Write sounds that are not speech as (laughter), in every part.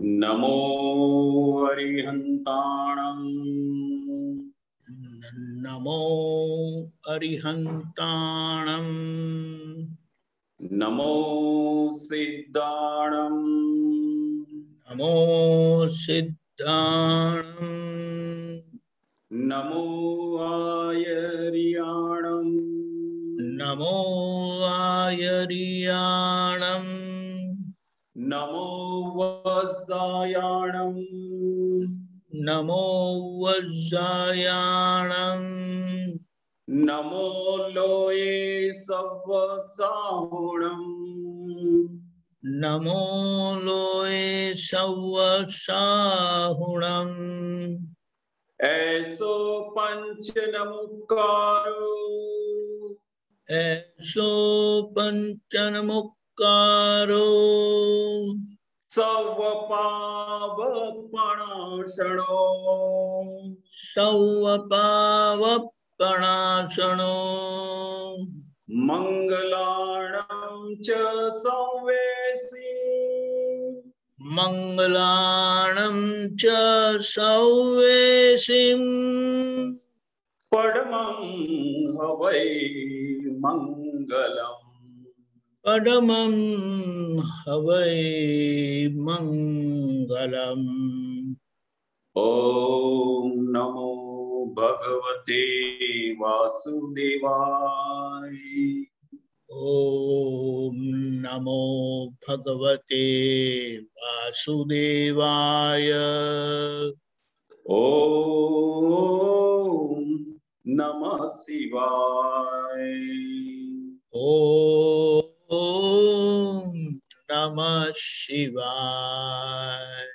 नमो अरिहन्ताणम्। नमो अरिहन्ताणम्। नमो सिद्धाणम्। नमो सिद्धाणम्। नमो आयर्याणम्। नमो आयर्याणम्। नमो वज्रायाणम्। नमो वज्रायाणम्। नमो लोये सवसाहुणम् नमो लोये सवसाहुणम् ऐसो पंच नमुकारो ऐसो पञ्चनमुक्कारो सवपावपणाशणो सौवपावपणासनो मङ्गलाणं च संवेसि मङ्गलाणं च सौवेशिम् परमं हवै मङ्गलम् परमं हवै मङ्गलम्। ॐ नमो भगवते वासुदेवाय। ॐ नमो भगवते वासुदेवाय। ॐ नमः शिवाय। ॐ नमः शिवाय।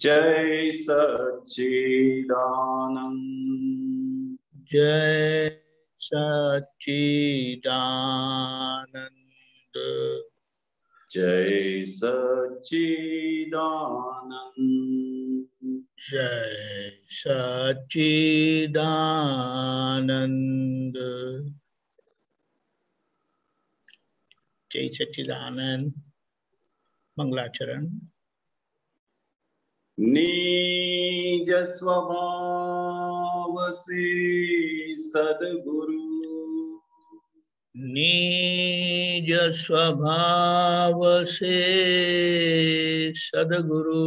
जय सच्चिदानन्द जय सच्चिदानन्द जय सच्चिदानन्द जय सच्चिदानंद। जय सच्चिदानंद मंगलाचरण। निज स्वभाव से सदगुरु। निज स्वभाव से सदगुरु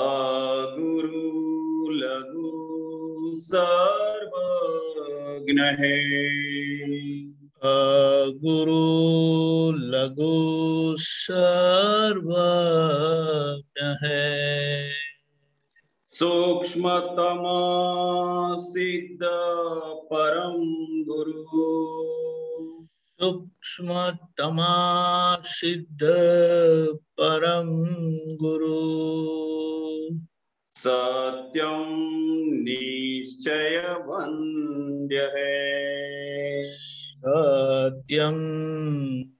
अगुरु लघु सर्वज्ञ। है गुरु लघु सर्वज्ञ है। सूक्ष्मतम सिद्ध परम गुरु। सूक्ष्मतमा सिद्ध परम गुरु। सत्यम निश्चय वंद्य है। सत्यम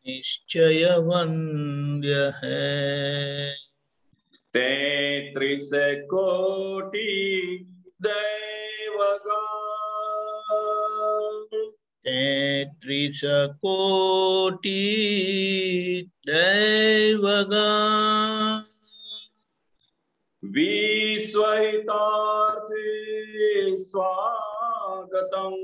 निश्चय वंद्य है तैत्रिस कोटि दैवगा तैत्रिश कोटि दैवगा विश्वहितार्थे स्वागतम्।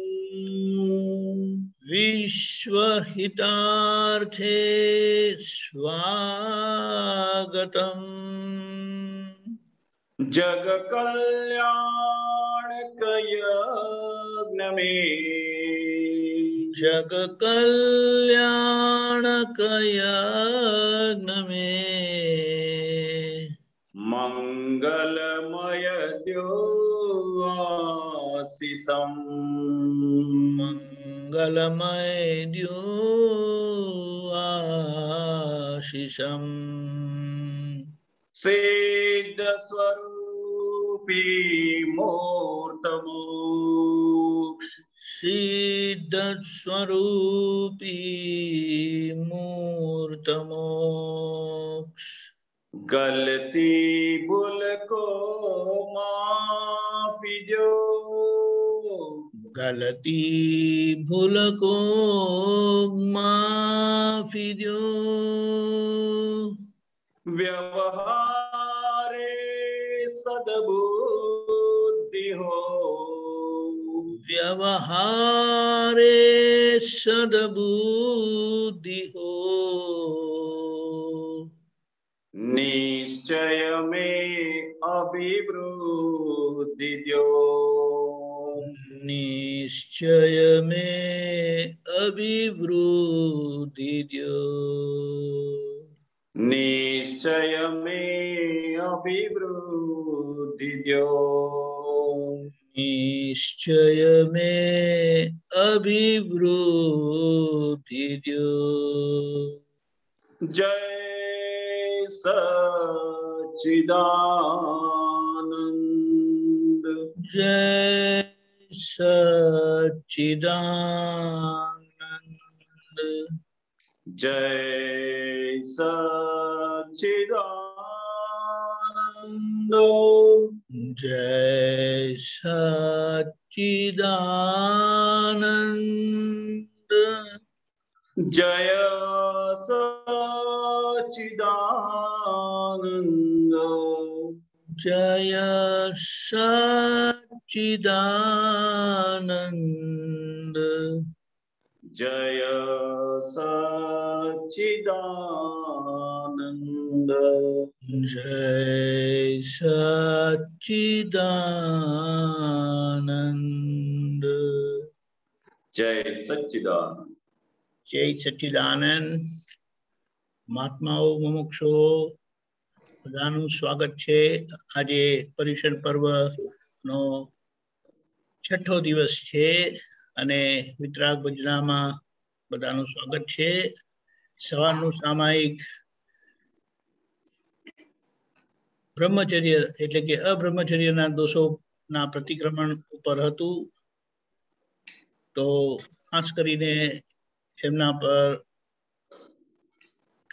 विश्वहितार्थे स्वागतम्। जग कल्याणकयज्ञ में जग कल्याणक यज्ञ में मंगलमय द्यो आशिषम्। सिद्ध स्वरूपी मूर्तमोक्ष। सिद्ध स्वरूपी मूर्तमोक्ष। गलती बुल को माफ़ी जो। गलती भूल को माफ़ी दो। व्यवहारे सद्बुद्धि हो। व्यवहारे सद्बुद्धि हो। निश्चय में अभिवृद्धि दो। निश्चय में अभिवृद्धि दो निश्चय में अभिवृद्धि दो निश्चय में अभिवृद्धि दो जय सच्चिदानंद। जय सच्चिदानंद। जय सच्चिदानंद जय सच्चिदानंद जय सच्चिदानंद। जय सचिदानंद जय सचिदानंद जय सचिदानंद जय सच्चिदानन्द। जय सच्चिदानन्द। महात्मा मुमुक्षों। બધાનું સ્વાગત છે. આજે પરિષદ પર્વ નો છઠ્ઠો દિવસ છે અને વિતરાગ ભજનામાં બધાનું સ્વાગત છે. સવારનું સામાયિક બ્રહ્મચર્ય એટલે કે અબ્રહ્મચર્યના દોષોના પ્રતિક્રમણ ઉપર હતું. તો ખાસ કરીને એમના પર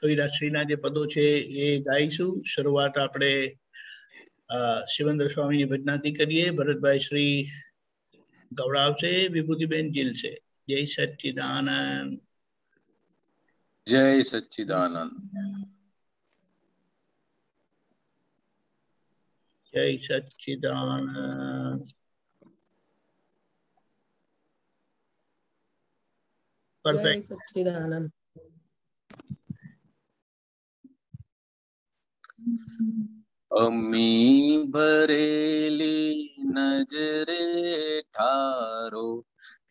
કવિરાજશ્રીના જે પદો છે એ ગાઈશું શરૂઆત આપણે શિવેન્દ્ર સ્વામીની ભજનાથી કરીએ ભરતભાઈ શ્રી ગૌડાવશે વિભૂતિબેન જીલ છે જય સચ્ચિદાનંદ જય સચ્ચિદાનંદ જય સચ્ચિદાનંદ જય પરફેક્ટ સચ્ચિદાનંદ अम्मी भरेली नजरे ठारो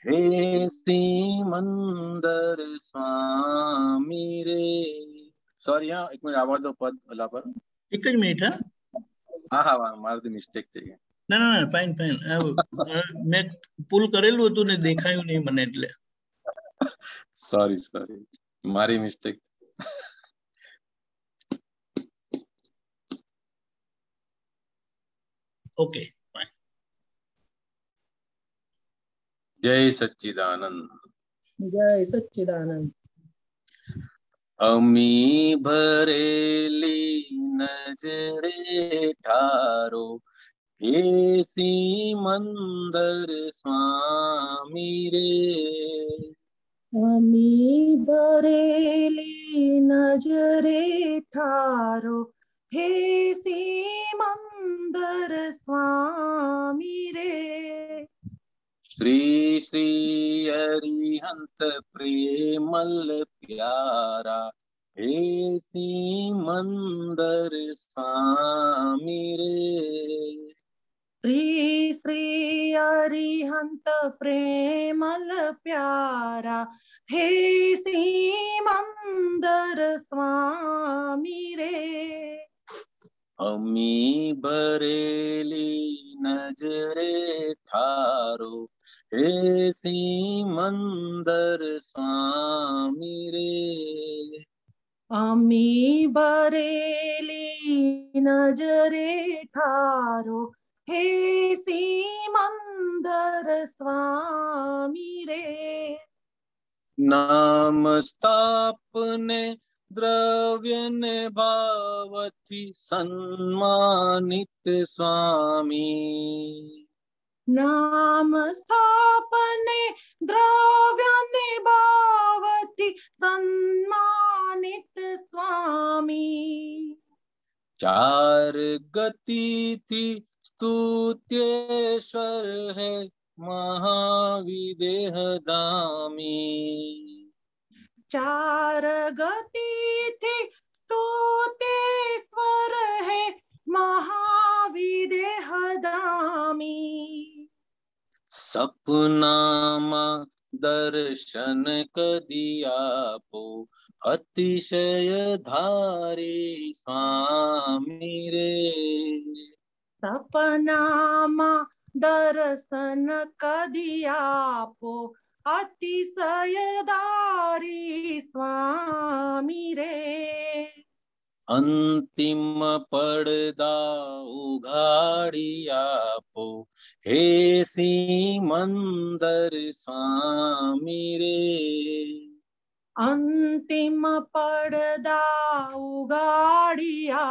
हे सीमंदर स्वामी रे। सॉरी हाँ एक मिनट आवाज़ पद वाला पर। एक मिनट हाँ? हाँ? हाँ हाँ मार दी मिस्टेक થઈ ना ना फाइन फाइन (laughs) मैं पुल પુલ કરેલું હતું देखा ही नहीं मने એટલે। सॉरी સોરી મારી ओके बाय जय सच्चिदानंद। जय सच्चिदानंद। अमी भरेली नजरे ठारो केसी मंदर स्वामी रे। अमी भरेली नजरे ठारो हे सीमंत सुन्दर स्वामी रे। श्री श्री हरिहंत प्रिय मल प्यारा हे सी मंदर स्वामी रे। श्री श्री हरिहंत प्रेमल प्यारा हे सी मंदर स्वामी रे। अम्मी बरेली नजरे ठारो। हे सी मंदर स्वामी रे। अम्मी बरेली नजरे ठारो। हे सी मंदर स्वामी रे। नाम स्थापने द्रव्य ने भावति सम्मानित स्वामी। नाम स्थापने द्रव्य ने भावति सम्मानित स्वामी। चार गति थी स्तुत्येश्वर है महाविदेह दामी चार गति थी स्तोते स्वर है महाविदेह दामी सपना दर्शन कदिया पो अतिशय धारे स्वामी रे। सपनामा दर्शन कदिया पो अतिशयदारी स्वामी रे। अंतिम पडदा उघाडिया पो हे सीमंदर स्वामी रे। अंतिम पडदा उगाडिया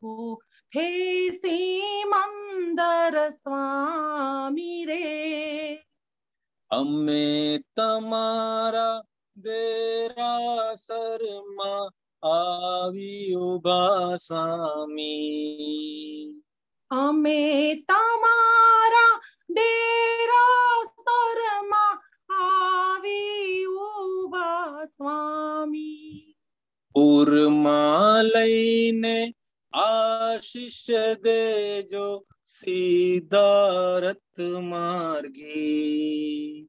पो हे सीमंदर स्वामी रे। અમે તમારા દેરાસરમાં આવી ઉભા સ્વામી અમે તમારા દેરાસરમાં આવી ઉભા સ્વામી પૂરમાં લઈને आशीष दे जो सीधारत मार्गी।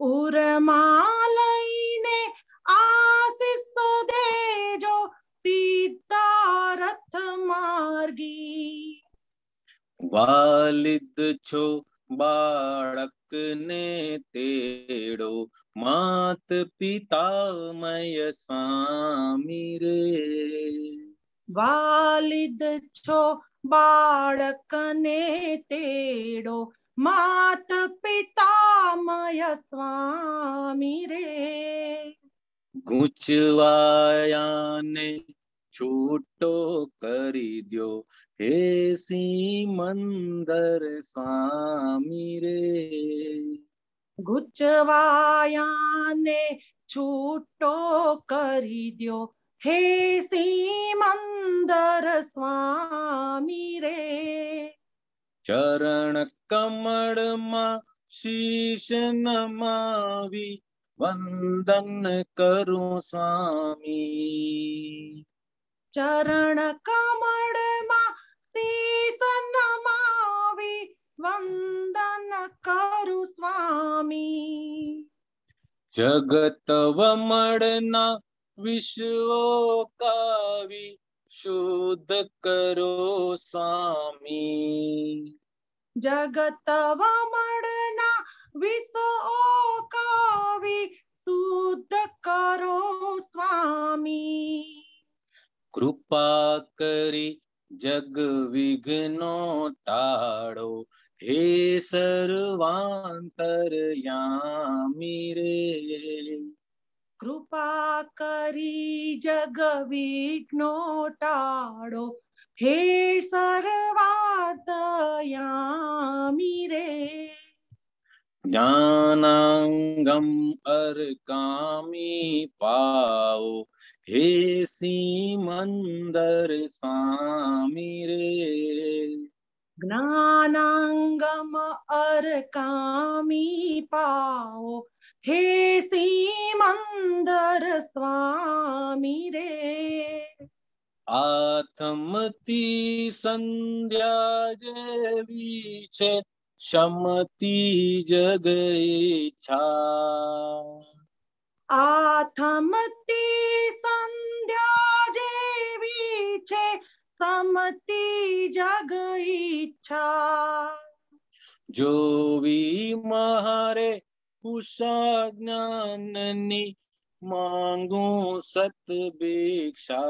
उर्मालई ने आशीष दे जो सीधारत मार्गी। वालिद छो बाड़क ने तेड़ो मात पिता मय स्वामी रे। વાલિદ છો બાળકને તેડો માત પિતામય સ્વામી રે ગૂંચવાયાને છૂટો કરી દ્યો હે સિમંદર સ્વામી રે ગુચવાયાને છૂટો કરી हे सीमन्दर स्वामी रे। चरण कमळमा शीश नमावी वंदन करूँ स्वामी। चरण कमळमा शीश नमावी वंदन करु स्वामी। जगत वमड़ना विश्वों का भी शुद्ध करो स्वामी। जगत वमड़ना विश्वों का भी शुद्ध करो स्वामी। कृपा करी जग विघ्नो टाड़ो हे सर्वांतर यामी रे। कृपा करी जग विघ्नो टाड़ो हे सर्वार्थयामि रे। ज्ञानांगम अर्कामी पाओ हे सीमंदर सामी रे। ज्ञानांगम अर्कामी पाओ हे सीमंदर स्वामी रे। आत्मती संध्या जे शमती जग इच्छा आत्मती संध्या जेवी छे समती जग इच्छा जो भी महारे उषा ज्ञाननि मांगो सत भिक्षा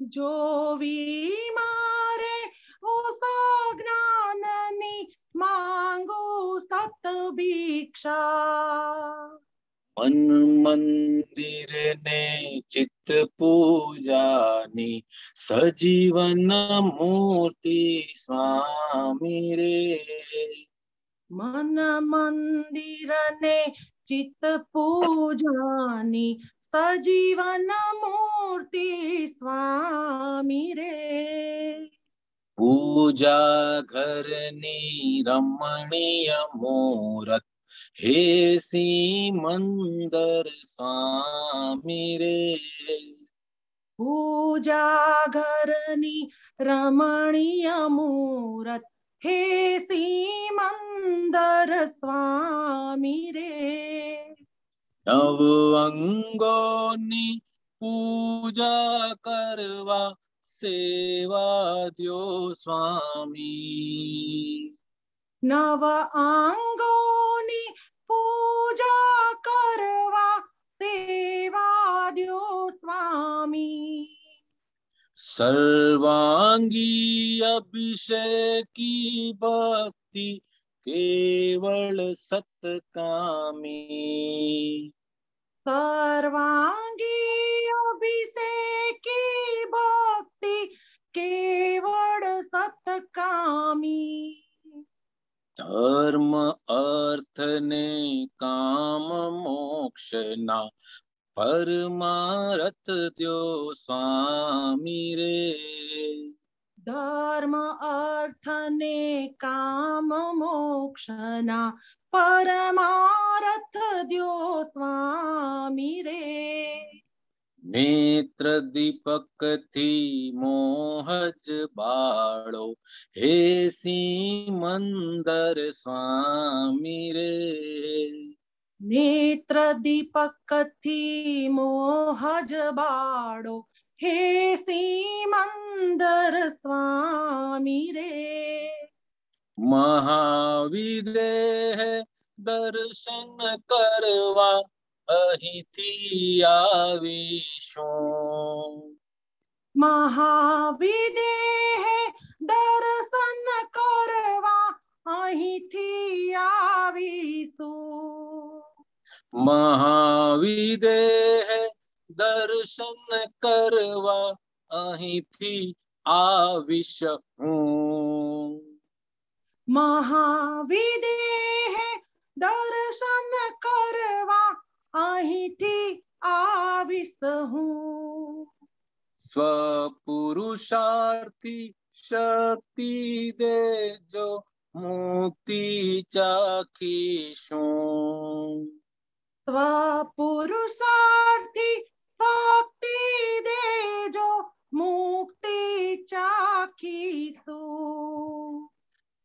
जो भी मारे उषा ज्ञाननि मांगो सत भिक्षा मन मंदिर ने चित्त पूजानी सजीवन मूर्ति स्वामी रे। मन मंदिर ने चित पूजानी सजीवन मूर्ति स्वामी रे। पूजा घरनी रमणीय मूरत हे सी मंदर स्वामी रे। पूजा घरनी रमणीय मूरत हे सीमंदर स्वामी रे। नव अंगोनी पूजा करवा सेवा दियो स्वामी। नव अंगोनी पूजा करवा सेवा दियो स्वामी। सर्वांगी अभिषेक की भक्ति केवल सत्कामी। सर्वांगी अभिषेक की भक्ति केवल सत्कामी। धर्म अर्थ ने काम मोक्ष ना परमारत द्यो स्वामी रे। धर्म अर्थ ने काम मोक्षना परमारथ द्यो स्वामी रे। नेत्र दीपक थी मोहज बाड़ो हे सी मंदर स्वामी रे। नेत्र दीपक थी मोहज बाड़ो हे सीमंदर स्वामी रे। महाविदेह दर्शन करवा अहिति आविशो महाविदेह महाविदेह दर्शन करवा अही थी आविश हूँ। महाविदेह दर्शन करवा अही थी आविश हूँ। स्वपुरुषार्थी शक्ति दे जो मोती चाखीशूं पुरुषार्थी भक्ति दे जो मुक्ति चाखीसु।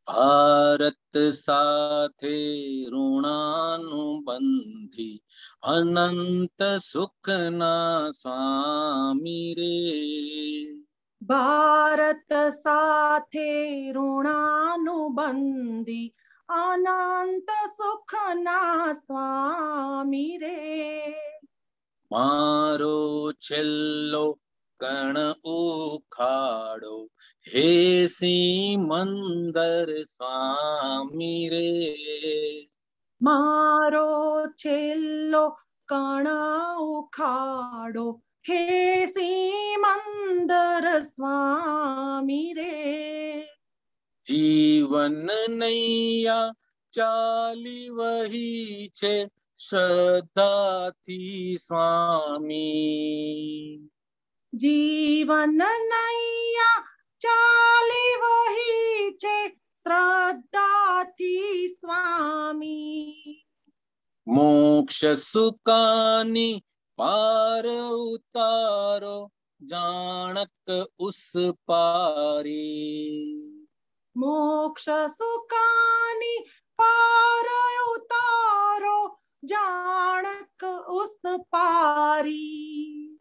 भारत साथे ऋणानुबंधी अनंत सुखना स्वामी रे। भारत साथे ऋणानुबंधी अनंत सुख सुखना स्वामी रे। मारो छेल्लो कण उखाड़ो हे सी मंदर स्वामी रे। मारो छेल्लो कण उखाड़ो हे सी मंदर स्वामी रे। જીવન નૈયા ચાલી વહી છે શ્રદ્ધાથી સ્વામી જીવન નૈયા ચાલી વહી છે શ્રદ્ધાથી સ્વામી મોક્ષ સુકાની પાર ઉતારો જાણક ઉસ પારી મોક્ષ સુકાની પાર ઉતારો જાણક ઉસ પારી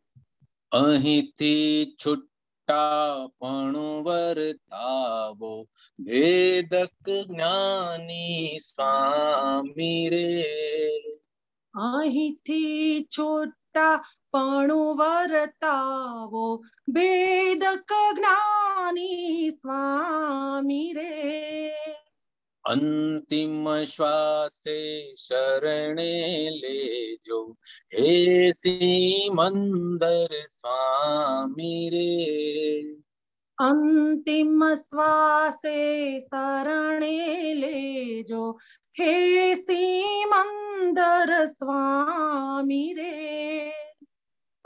અહીંથી છુટ્ટા પણ વર્તાવો ભેદક જ્ઞાની સ્વામી રે અહીંથી છોટા पणुवरतावो भेदकज्ञानी स्वामी रे। अंतिम श्वासे शरणे ले जो हे सीमंदर स्वामी रे। अंतिम श्वासे शरणे ले जो हे सीमंदर स्वामी रे।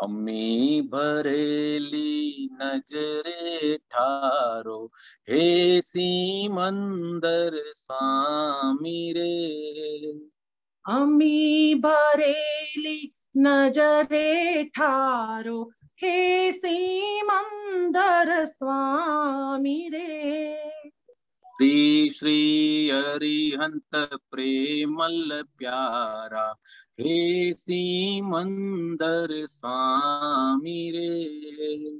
अम्मी भरेली नजरे ठारो, हे सी मंदर स्वामी रे। अम्मी भरेली नजरे ठारो, हे सी मंदर स्वामी रे। श्री श्री हरिहंत प्रेमल प्यारा। हे सी मंदर स्वामी रे।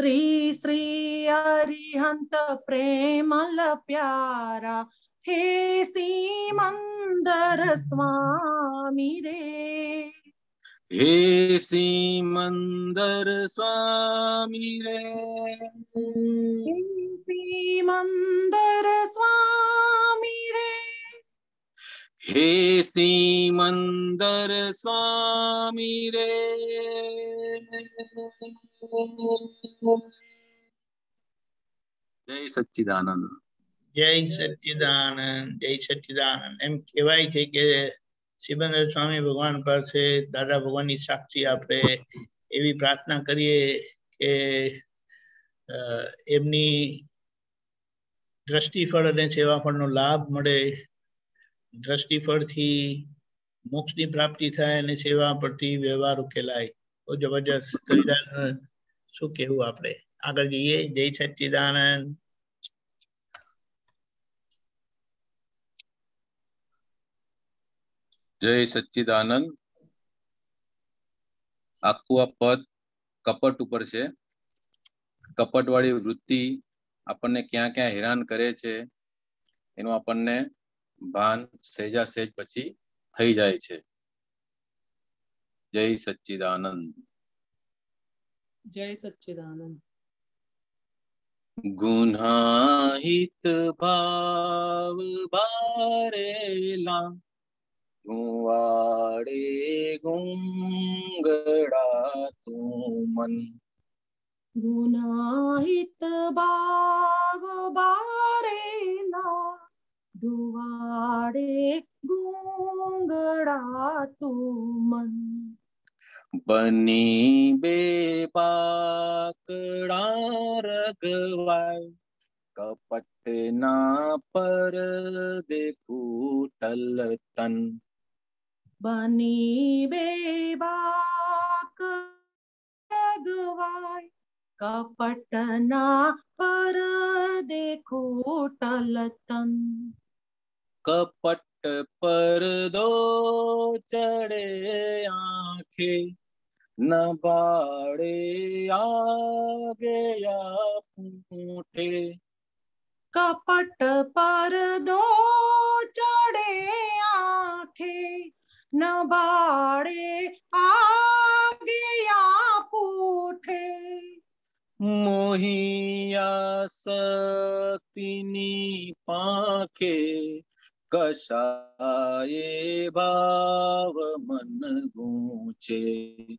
श्री श्री हरिहंत प्रेमल प्यारा। हे सीमंदर स्वामी रे। સિમંદર સ્વામી રે હે સિમંદર સ્વામી રે હે સિમંદર સ્વામી રે જય સચ્ચિદાનંદ જય સચ્ચિદાનંદ જય સચ્ચિદાનંદ એમ કહેવાય છે કે સિબંદર સ્વામી ભગવાન પાસે દાદા ભગવાનની સાક્ષી આપણે એવી પ્રાર્થના કરીએ કે એમની દ્રષ્ટિફળ અને સેવાફળનો લાભ મળે. દ્રષ્ટિફળથી મોક્ષની પ્રાપ્તિ થાય અને સેવા પરથી વ્યવહાર ઉકેલાય. બહુ જબરજસ્ત. (coughs) શું કહેવું આપણે? આગળ જઈએ. જય સચ્ચિદાનંદ જય સચ્ચિદાનંદ આખું આ પદ કપટ ઉપર છે કપટ વાળી વૃત્તિ આપણને ક્યાં ક્યાં હેરાન કરે છે એનું આપણને ભાન સહેજા સહેજ પછી થઈ જાય છે જય સચ્ચિદાનંદ જય સચ્ચિદાનંદ ગુનાહિત ભાવ धुआड़े गुंगड़ा तू मन गुनाहित बाग बारे ना दुआड़े गूंगड़ा तू मन बनी बेबाकड़ा रगवाय कपट ना पर देखू टल तन बनी बेबाक कपटना पर देखो टलतन। कपट पर दो चढ़े आखे न बाड़े आगे पूठे। कपट पर दो चढ़े आखे नबाड़े आगे पूठे मोहिया सतिनी पाखे कसाए भाव मन गूचे।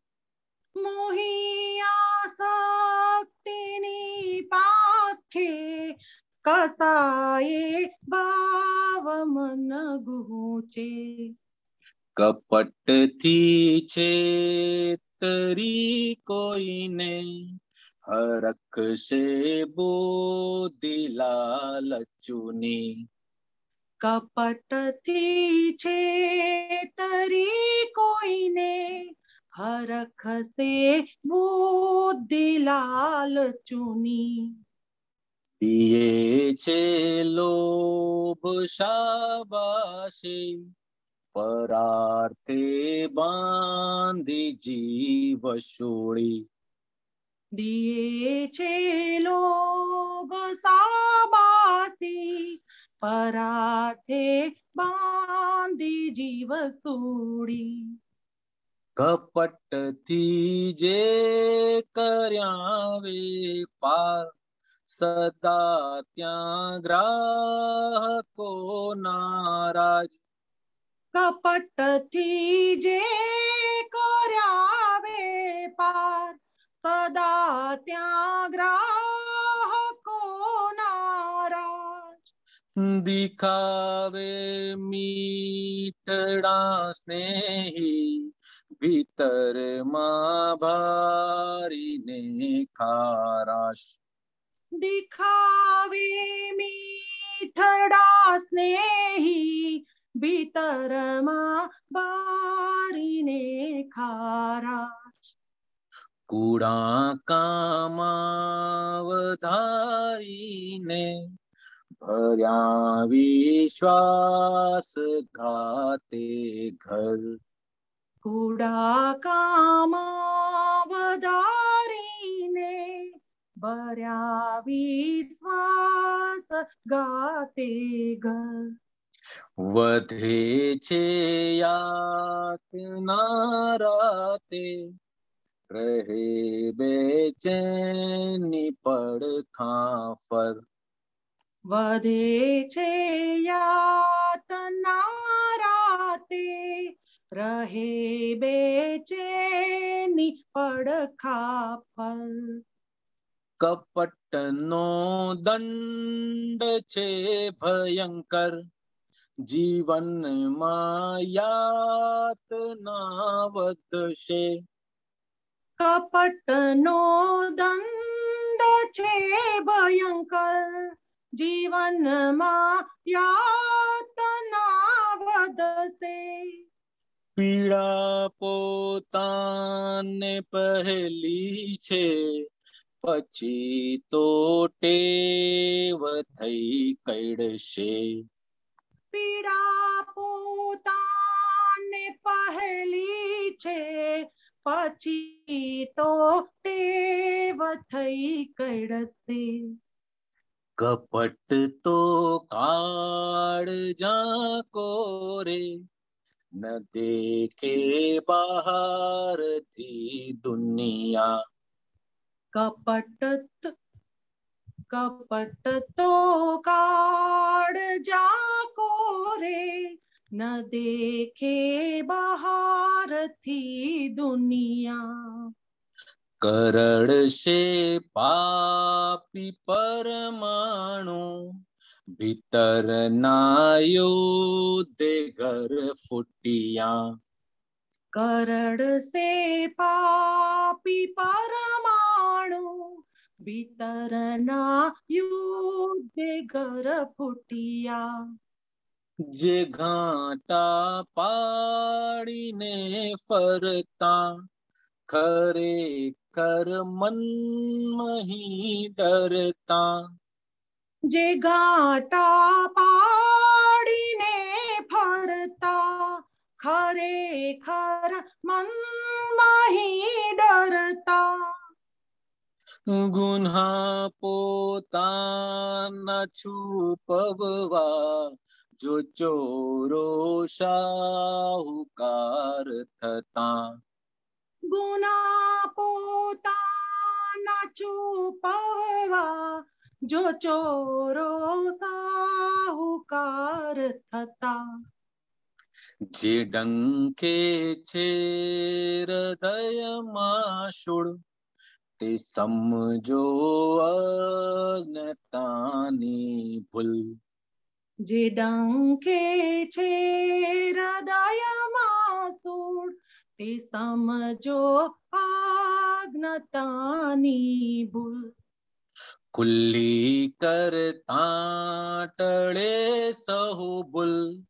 मोहिया सतिनी पाखे कसाए भाव मन गूचे। કપટથી છેતરી કોઈને હરખશે બુદ્ધિ લાલચુની કપટથી છેતરી કોઈને હરખસે બુદ્ધિ લાલ ચુની દિયે છે લોભ परार्थे बांधि जीव शोड़ी दिए छे लोग साबासी परार्थे बांधि जीव सूड़ी कपट थी जे कर्यावे पार सदा त्या ग्राह को नाराज़। कपट थीजे करावे पार सदा त्याग्राह को नाराज़। दिखावे मीटड़ा स्नेही भीतर मा भारी ने खाराश दिखावे मीठड़ा स्नेही बितरमा बारिने खारास कूड़ा कामावधारीने भर्या विश्वास घाते घर। कूड़ा कामावधारीने भर्या विश्वास गाते घर। वधे छेयात नाराते रहे बेचैनी पड़ खाफर। वधे छे यात नाराते रहे बेचैनी पड़ खाफर। कपट नो दंड छे भयंकर ભયંકર જીવનમાં યાતના વધશે કપટનો દંડ છે ભયંકર જીવનમાં યાતના વધશે પીડા પોતાને પહેલી છે પછી તો ટેવ થઈ કડશે પીડા પોતાને પહેલી છે પછી તો ટેવ થઈ કડશે કપટ તો કાળ જા કોરે ન દેખે બહારથી દુનિયા કપટ कपट तो काड़ जा को रे न देखे बाहर थी दुनिया। करड़ से पापी परमाणु भीतर नायो दे घर फुटिया। करण से पापी परमाणु बितरना युद्धे गर फुटिया। जे घाटा पाड़ी ने फरता खरे कर मन मही डरता। जे घाटा पाड़ी ने फरता खरे खर मन मही डरता। ગુન્હા પોતાના છુપવવા જો ચોરો શાહુકાર થતા ગુના પોતાના છુપવવા જો ચોરો સાહુકાર થતા જે ડંકે છે હૃદયમાં શુળ ते समझो अज्ञतानी भूल। जे डांके छे हृदय मासूड ते समझो अज्ञतानी भूल। कुल्ली करता टळे सहु बुल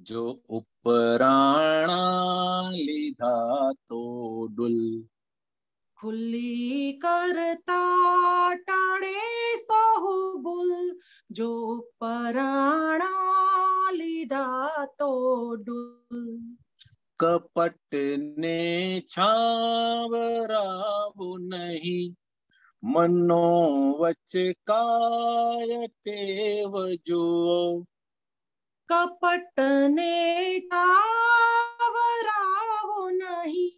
जो उपराणा लिधा तो डुल। खुली करता टाणे सहुबुल जो पराणा लीधा तो डुल। कपट ने छाव राव नहीं मनो वच काय टेव जो कपट ने छाव राव नहीं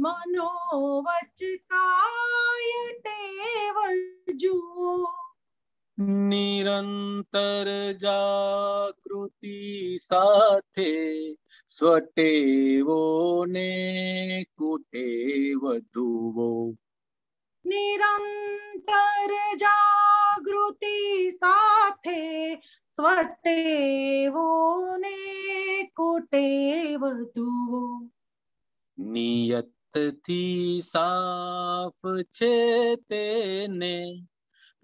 मनोवचकाय निरंतर जागृति साथे स्वटेवो ने कुटे धुवो निरंतर जागृति साथे स्वटेवो ने कुटेव धुवो नियत थी साफ़ छेते ने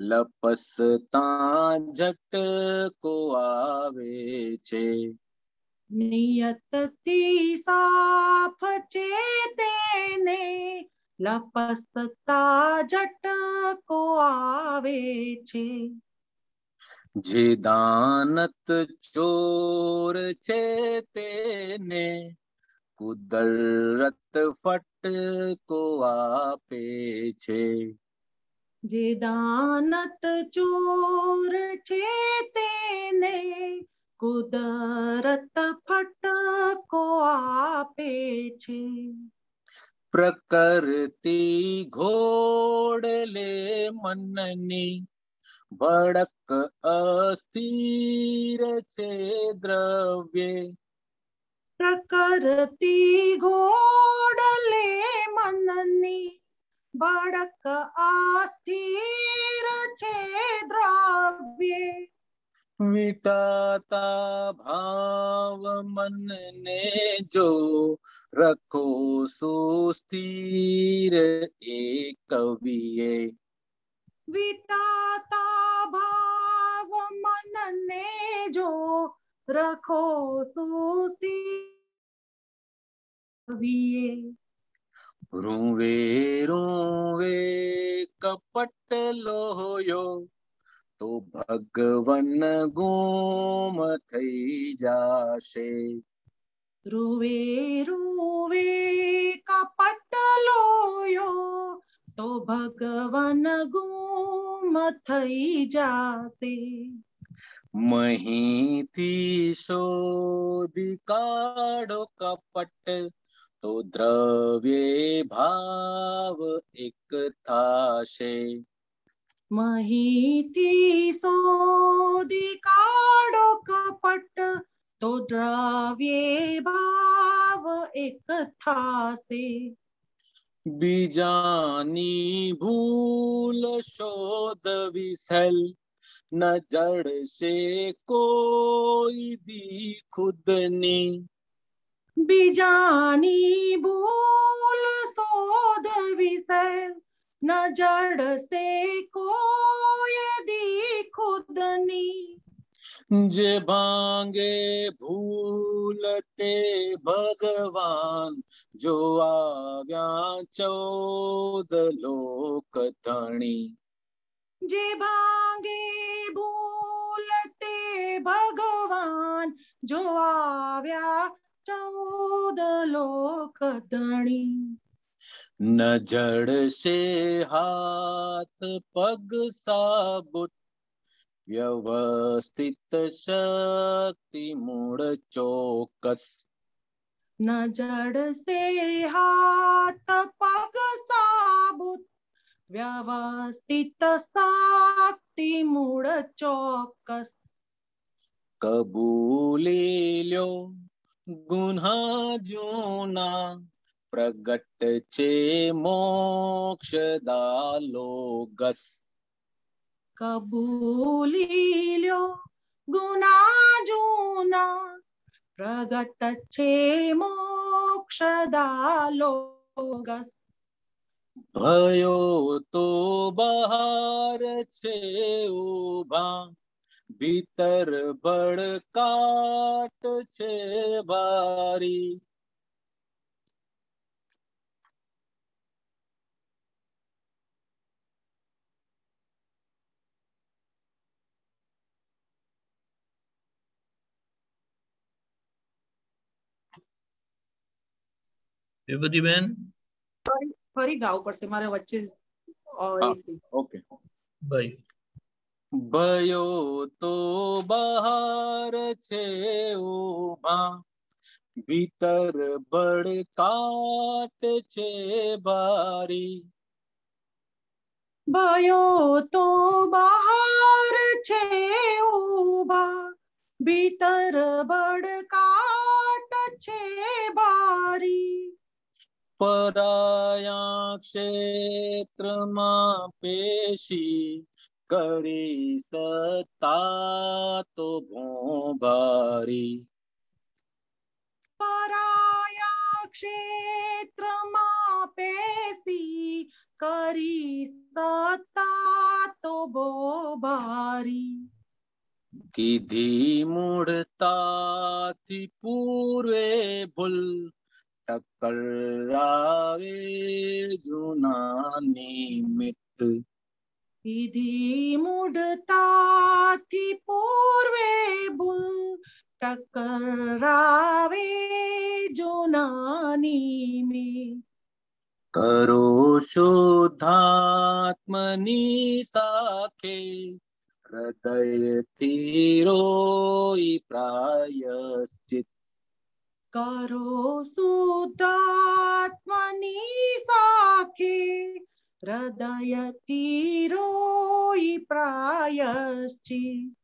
लपसता झट को आवे छे। नियत थी साफ़ छेते ने लपसता झट को आवे छे। जे दानत चोर छे ने કુદરત ફટકો આપે છે જે દાનત ચોર છે તેને કુદરત ફટકો આપે છે પ્રકૃતિ ઘોડલે મનની ભડક અસ્થિર છે દ્રવ્ય प्रकृति घोड़ले मननी बड़क आस्थिर छे द्रव्य। मिटाता भाव मन ने जो रखो सुस्थिर एक कविये विटाता भाव मन ने जो रखो सुस्ती रोवे रोवे कपट लोहयो तो भगवन गोम थई जाशे। रुवे रुवे कपट लोयो तो भगवन गोम थई जासे महीती शोधि कपट तो द्रव्य भाव एक थाशे। महीती शोधि काढो कपट तो द्रव्य भाव एक थाशे। बीजानी भूल शोध विसल न जड़ से कोई दी खुदनी बिजानी भूल सोध विसर न जड़ से कोई दी खुदनी जे भांगे भूलते भगवान जो आ गया चौद लोक धनी जे भांगे भूलते भगवान जो आव्या चौद लोक धणी। न जड़ से हाथ पग साबुत व्यवस्थित शक्ति मूड चौकस। न जड़ से हाथ पग साबुत व्यवस्थित साक्ति मूळ चौकस कबूलिल्यो गुन्हा जुना प्रगटचे मोक्षदालोगस कबूलिल्यो गुन्हा जुना प्रगटचे मोक्षदालोगस મોક્ષદા લોગસ ભયો તો બહાર છે ઉભા ભીતર ભડકાટ છે બારી વિભૂતિબેન ફરી ગાવું પડશે મારે વચ્ચે અ, હા. એક- ઓકે ભાઈ ભયો તો બહાર છે ઉભા ભીતર ભડકાટ છે બારી ભયો તો બહાર છે ઉભા ભીતર બડકાટ છે બારી पराया क्षेत्र माँ पेशी करी सता तो भो भारी पराया क्षेत्र माँ पेशी करी सता तो भो भारी कीधी मुड़ता थी पूर्वे भूल टकरावे जुनानी मित। मुडता थी पूर्वे बुल टकरावे जुनानी में करो शोधात्मनि साखे हृदय तीरो प्रायश्चित। करो सुतात्मनि साखे हृदयतिरोयि प्रायश्चि।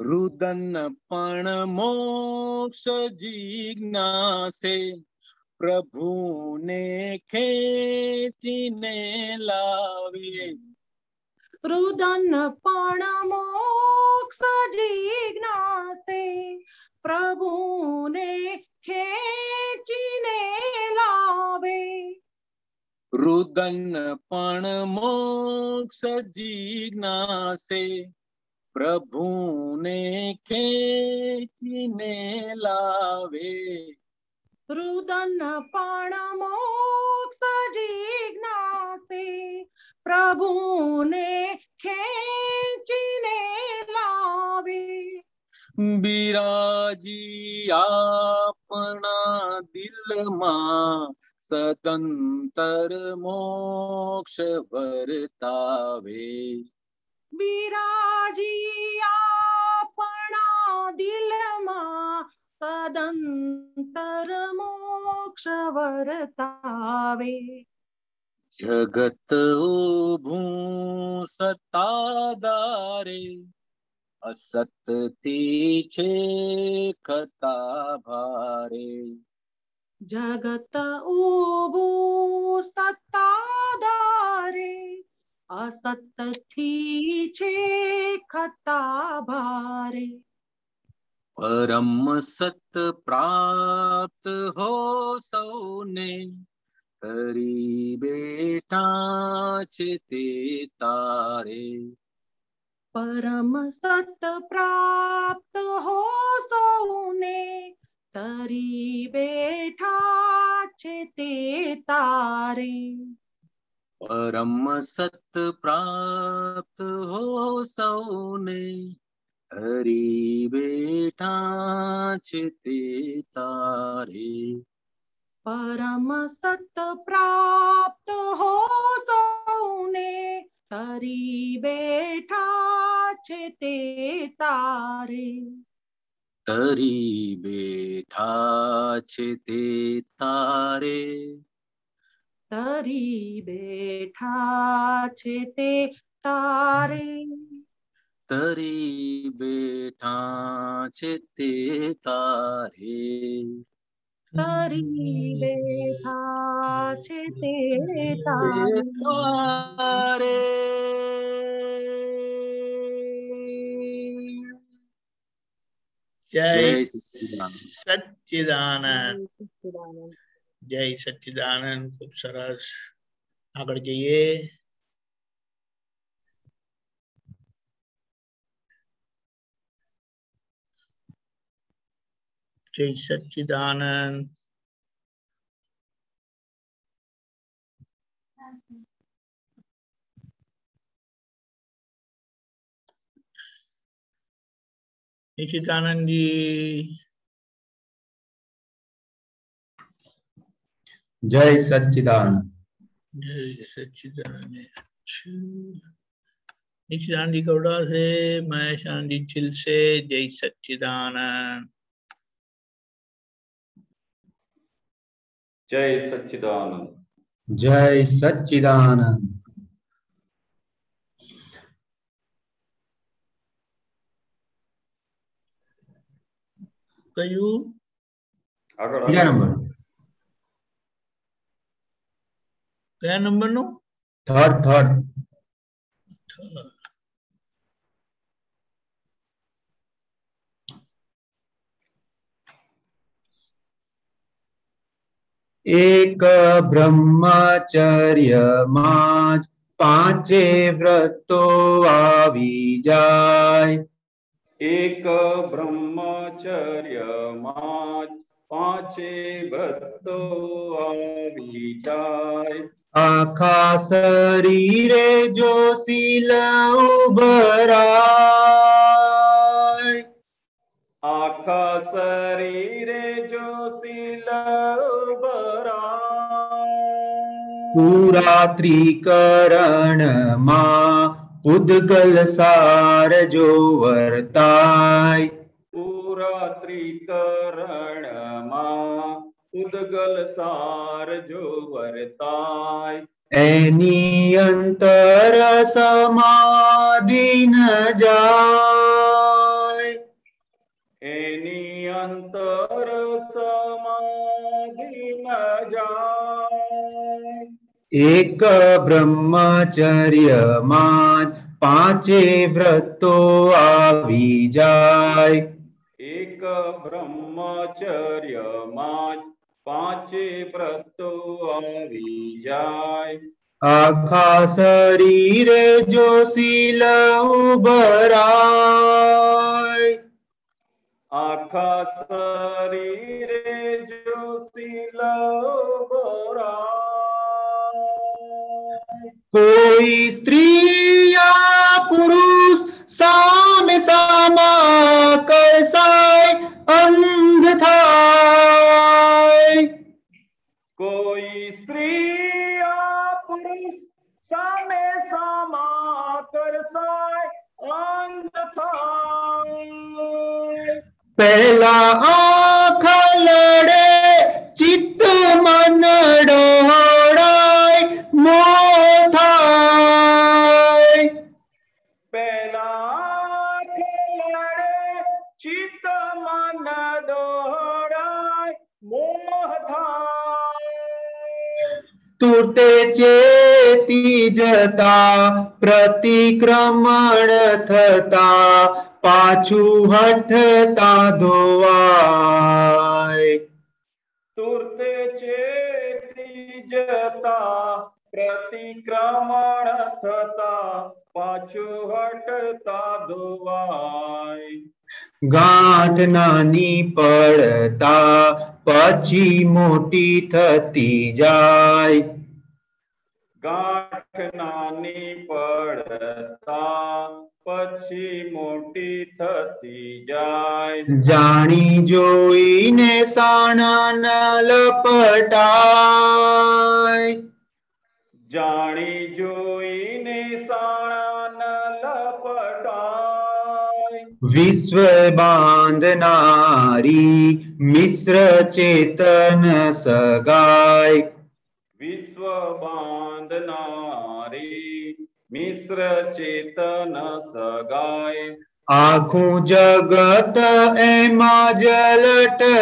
रुदनपणमोक्षजिज्ञासे प्रभु ने खेचिने लावे। रुदनपणमोक्षजिज्ञासे प्रभु ने खेचीने लावे। रुदन पण मोक्ष जिज्ञासे प्रभु ने खे આપણા દિલમાં સદંતર મોક્ષ વર્તાવે બિરાજી આપણા દિલમાં સદંતર મોક્ષ વર્તાવે જગત ઉભું સત્તાદારે અસતથી છે सत प्राप्त हो सौने हरी बेटा चिते तारे। परम सत प्राप्त हो सौने तरी बेठा छे तारे। परम सत दे तारे। तरी बैठा छे तारे। तरी बैठा छे तारे। तरी बैठा छे तारे। जय सच છે તે તારે તારે જય જય સચ્ચિદાનંદ. સચ્ચિદાનંદ જય સચ્ચિદાનંદ ખૂબ સરસ આગળ જઈએ જય સચ્ચિદાનંદ નિશિતાનંદજી जय सच्चिदान जय सच्चिदानंद। निशिदानंद गौड़ा से मैं शांति चिल से जय सच्चिदान जय सच्चिदान जय सच्चिदान कयू अगर नंबर। કયા નંબર નું થર્ડ થર્ડ એક બ્રહ્મચર્યમાં જ પાંચે વ્રતો આવી જાય એક બ્રહ્મચર્યમાં જ પાંચે વ્રતો આવી જાય આખા શરીરે જો શીલ ઉભરાય આખા શરીરે જો શીલ ભરાય પૂરા ત્રિકરણમાં ઉદગલ સાર જો વર્તાય પૂરા ત્રિકરણમાં उदगल सार जो वरताय। ऐनी अंतर समाधि न जाय। एनी अंतर समाधि न जाय। एक ब्रह्मचर्य मान पांचे व्रतो आवी जाय। एक ब्रह्मचर्य मान पांचे प्रतो आवी जाय। आखा शरीर जो सील उबराय आखा शरीर जो सील उबराय कोई स्त्री या पुरुष साम सामा कैसा अंध था Some is from author side on the thigh. पहला आँख लड़े चित्त मन डोहड़ाए मोठाए पहला आँख लड़े चित्त मन डोहड़ाए तुरते चे ચેતી જતા પ્રતિક્રમણ થતા પાછું હઠતા ધોવાય તુર્તે ચેતી જતા પ્રતિક્રમણ થતા પાછું હટતા ધોવાય ગાંઠ નાની પડતા પછી મોટી થતી જાય ગાંઠ નાની પડતા પછી મોટી થતી જાય જાણી જોઈને સાણા ન લપટાય જાણી જોઈને સાણા ન લપટાય વિશ્વ બાંધનારી મિશ્ર ચેતન સગાય વિશ્વ બાંધનારી मिश्र चेतन सगाए। आखू जगत एमा जलटकाय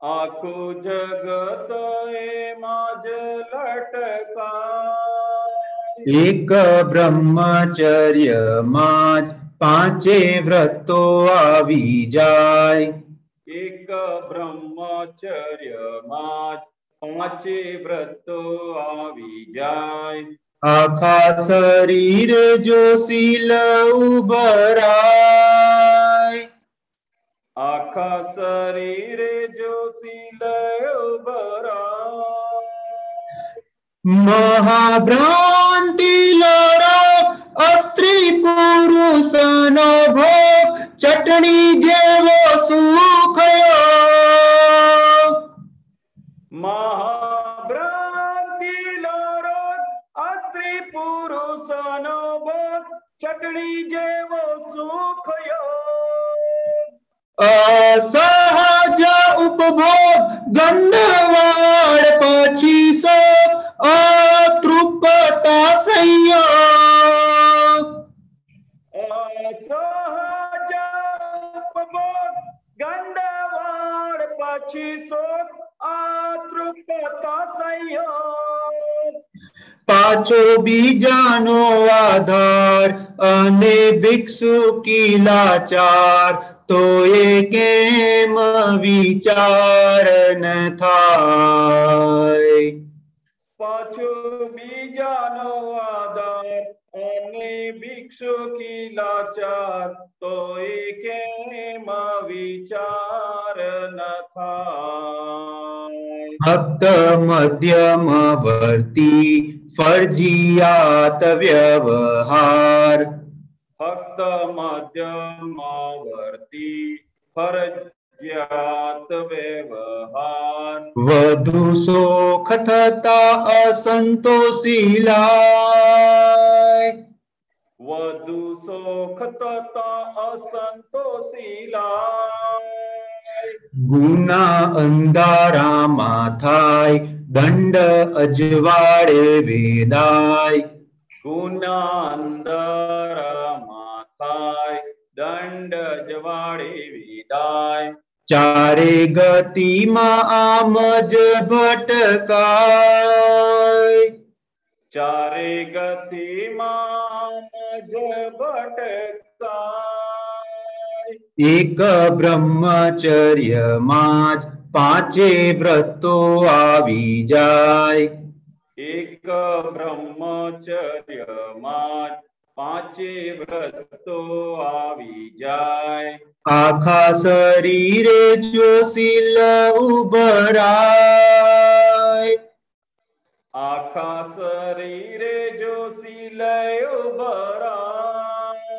आखू जगत एमा जलटकाय एक ब्रह्मचर्य माज पांचे व्रतो आवी जाय एक ब्रह्मचर्य माज पांचे व्रत आवी जाय। आखा शरीर जो सील उबराय आखा शरीर जो सील उबराय महाभ्रांति लड़ा अस्त्री पुरुष नो चटनी जेवो सुख મહાભ્રાંતિ લોરોધ અસ્ત્રી પુરુષનો ભોગ ચટણી જેવો સુખ અસહજ ઉપભોગ ગંધવાળ પછી સો અતૃપ્તતા સંયોગ અસહજ ઉપભોગ ગંધવાળ પછી શોક पाचो भी जानो आधार अने भिक्षु की लाचार तो ये के विचार न था पाचो भी जानो आधार અને ભિક્ષુકી લાચાર તો એ કેમ વિચાર ન થાય ભક્ત મધ્યમ વર્તી ફરજિયાત વ્યવહાર ભક્ત મધ્યમાવર્તી ફરજિયાત વ્યવહાર વધુ શોખ થતા અસંતોષી લાય વધુ શોખ તથા અસંતોષી લાય ગુના અંધારામાં થાય દંડ અજવાળે વેદાય ગુના અંધારામાં થાય દંડ જવાડી વિદાય ચારે ગતિમાં આમ જ ભટકાય ચારે ગતિમાં જ ભટકાય એક બ્રહ્મચર્યમાં જ પાંચે વ્રતો આવી જાય એક બ્રહ્મચર્યમાં જ પાંચે વ્રતો આવી જાય આખા શરીરે જો શીલ ઉભરાય આખા શરીરે જો સિલયો ભરાય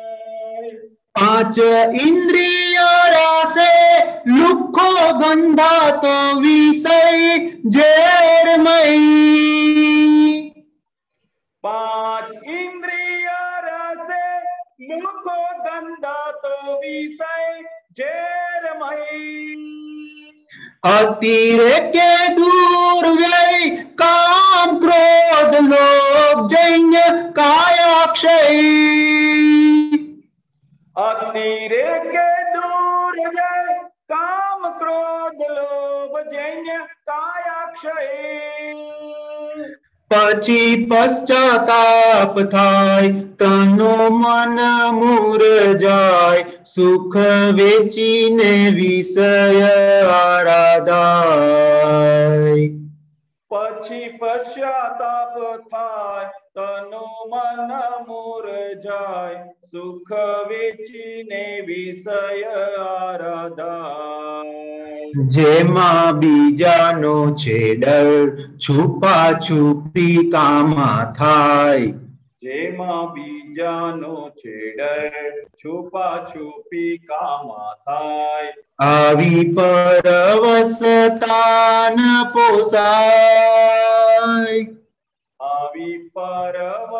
પાંચ ઇન્દ્રિય રાસે લુખો ગંધાતો વિષય ઝેરમય પાંચ ઇન્દ્રિય રસે मुको दंडा तो विषय जेरमयी अतिरेक के दूर व्यय काम क्रोध लोभ जैन काया क्षय अतिरेक के दूर व्यय काम क्रोध लोभ जैन काया क्षय પછી પશ્ચાતાપ થાય તનો મન મૂર જાય સુખ વેચીને વિષય આરાધાય પછી પશ્ચાતાપ થાય તનો મન મુરજાય સુખ વેચીને વિષય આરાધાય. જેમાં બીજાનો છે ડર છુપા છુપી કામા થાય. જેમાં બીજાનો છે ડર છુપા છુપી કામા થાય. આવી પરવસતાન પોસાય. આવી પરવસતાન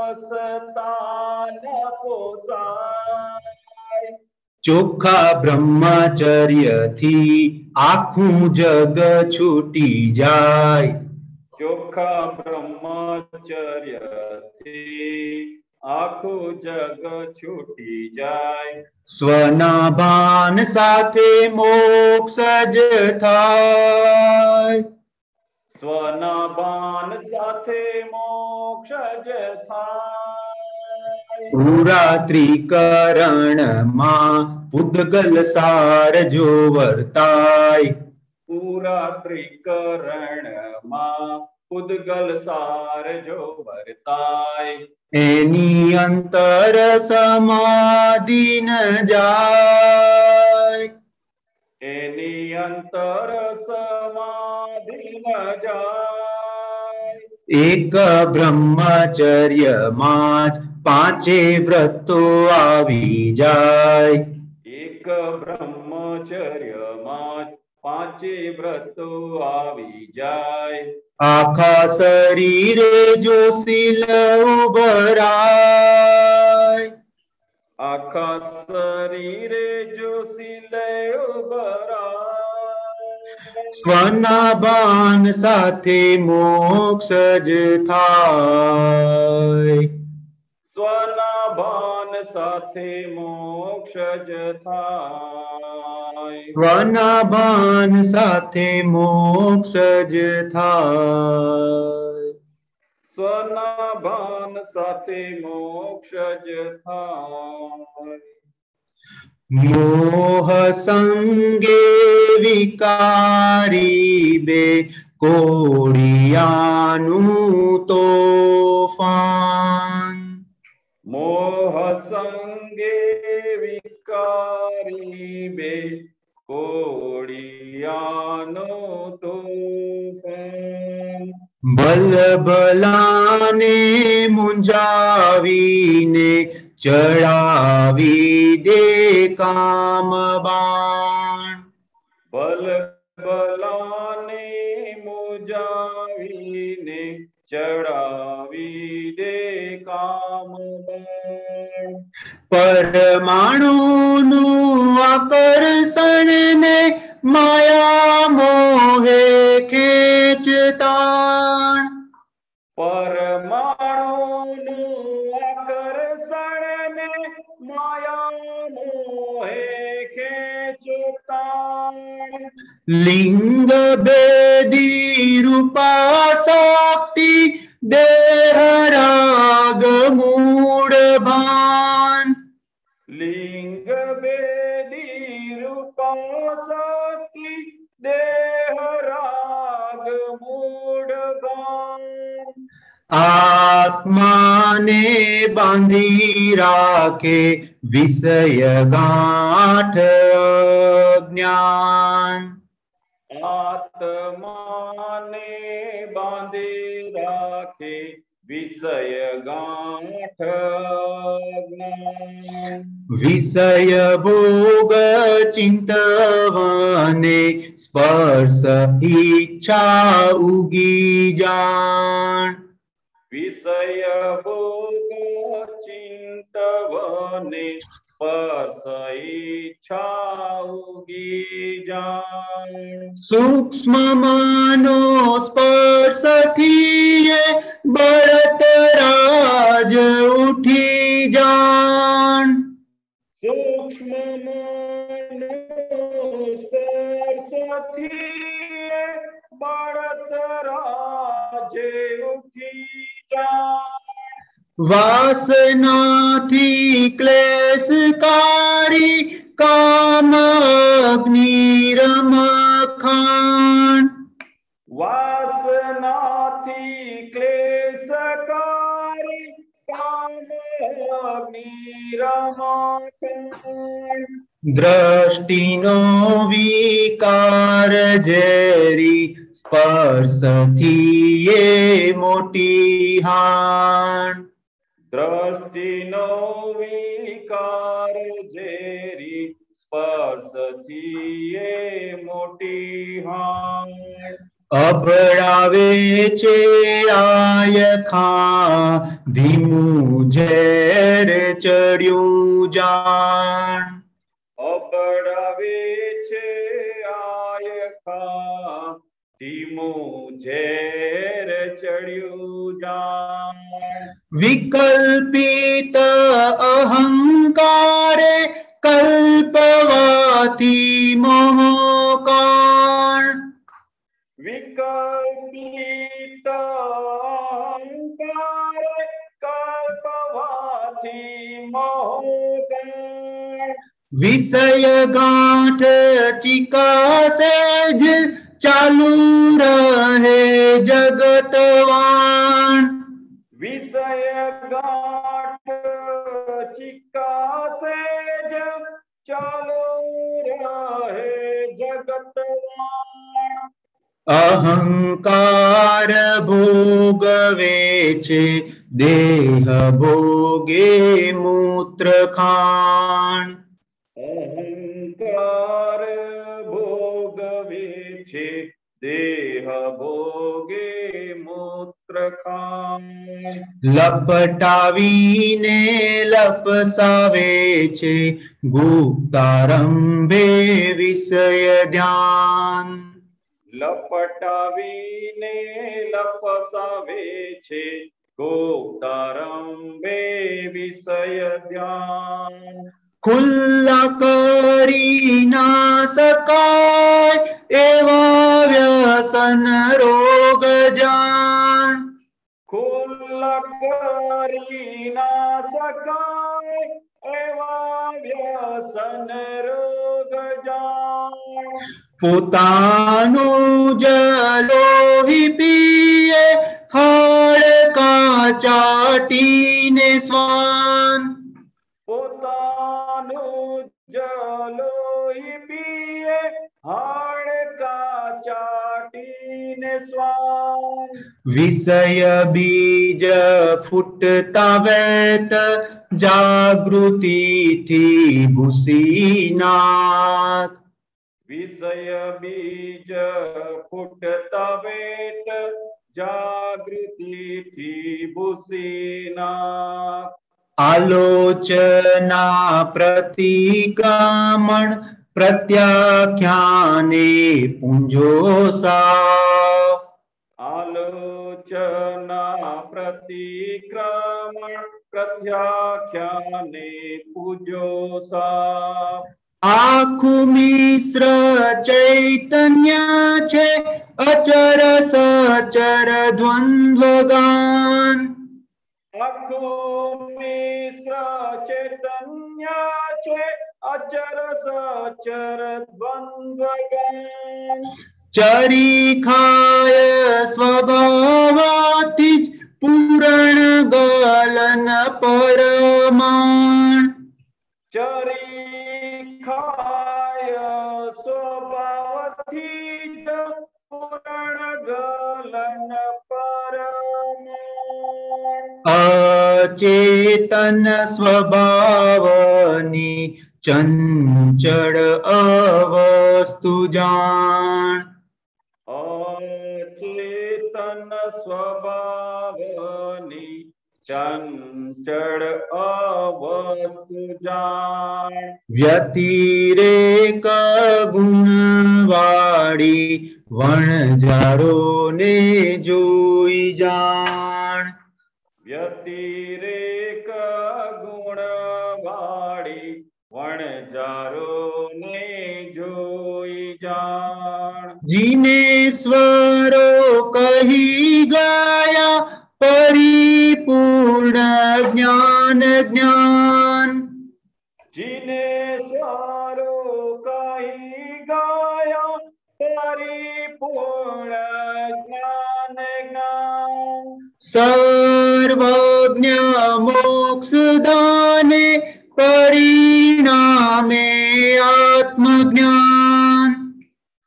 પોસાય ચોખ્ખા બ્રહ્મચર્યથી આખું જગ છૂટી જાય ચોખ્ખા બ્રહ્મચર્યથી આખું જગ છૂટી જાય સ્વના ભાન સાથે મોક્ષ જ થાય સ્વના બાન સાથે મોક્ષ જ થાય પૂરા ત્રિકરણમાં ઉદ્ગલ સાર જો વર્તાય પૂરા ત્રિકરણમાં ઉદ્ગલ સાર જો વર્તાય એની અંતર સમાધિ ન જાય એની અંતર સમાધિ ન જાય એક બ્રહ્મચર્યમાં જ પાંચે વ્રતો આવી જાય એક બ્રહ્મચર્યમાં જ પાંચે વ્રતો આવી જાય આખા શરીરે જો શીલ ઉભરાય આખા શરીરે ભરાય સ્વના ભાન સાથે મોક્ષ જ થાય સ્વના ભાન સાથે મોક્ષ જ થાય સ્વના ભાન સાથે મોક્ષ જ થાય સ્વના ભાન સાથે મોક્ષ જ થાય मोह संगे विकारी बे कोड़ियानु तोफान मोह संगे विकारी बे कोड़ियानु तोफान बल बलाने मुंजावी ने चढ़ावी दे काम बाण। बल बलाने मुजावी ने चढ़ावी दे काम बाण। परमाणु नु आकर्षण ने माया मोहे खेचता। लिंग भेदी रूपासक्ति देहराग मूढ़भान लिंग भेदी रूपासक्ति देहराग मूढ़भान आत्मा ने बांधी राखे विषय गांठ ज्ञान आत्मा ने बांधे राखे विषय गांठ विषय भोग चिंतवाने स्पर्श इच्छा उगी जान। विषय भोग चिंतवाने स्पर्श इच्छा होगी जान। सूक्ष्म मानो स्पर्श थिए बढ़त राज उठी जान। सूक्ष्म मानो स्पर्श थिए बढ़त राज उठी जान। वासना थी क्लेशकारी रम खान वासना थी क्लेशकारी रम खान दृष्टिनो विकार जेरी स्पर्श थी ये मोटी हान દ્રષ્ટિનો વિકાર ઝેરી, સ્પર્શથી એ મોટી હાણ અભડાવે છે આય ખા ધીમું ઝેર ચડ્યું જાણ. ઝેર ચડ્યું જાણ વિકલ્પિત અહંકારે કલ્પવાથી મોહકાણ વિકલ્પિત અહંકાર કલ્પવાથી મોહગાણ વિષય ગાંઠ ચિકાસે જ ચાલુ है जगतवान। विषय गाठ चिका से जब चालू है जगतवान। अहंकार भोग वेचे देह भोगे मूत्र खान। अहंकार भोग वेचे देह भोगे मूत्रखाम। लपटावीने लपसावे छे गुप्तारंभे विषय ध्यान। लपटावीने लपसावे छे गुप्तारंभे विषय ध्यान। ખુલ્લા કરી ના શકાય એવા વ્યસન રોગ જાણ ખુલ્લા કરી ના શકાય એવા વ્યસન રોગ જાણ પોતાનું જલોહી પીએ હાડકા ચાટીને સ્વાન जो पिए हाड़ का चाटी ने विषय बीज फुटता वैत जागृति थी भूसीनाथ विषय बीज फुटता वेत जागृति थी भूसीनाथ આલોચના પ્રતિગામણ પ્રત્યાખ્યાને પુંજો સા આલોચના પ્રતિક્રમણ પ્રત્યાખ્યાને પૂજો સા આખું મિશ્ર ચૈતન્ય છે અચર સચર દ્વંદ્વ आँखों में चैतन्या चे अचर सचर बंधगन चरिखाय स्वभावाति पूरण गलन परमाण। चरि गलन परम स्वभावनी चंचल अवस्तु जान। अचेतन स्वभावनी चंचल अवस्तु जान। व्यतिरेक गुणवाड़ी ગુણવાળી વણજારોને જોઈ જાણ વ્યતિરેક ગુણ વાળી વણજારો ને જોઈ જાણ જીનેશ્વરો કહી ગયા પરિપૂર્ણ જ્ઞાન જ્ઞાન पूर्ण ज्ञान ज्ञान सर्वज्ञ मोक्षदाने परिणामे आत्मज्ञान।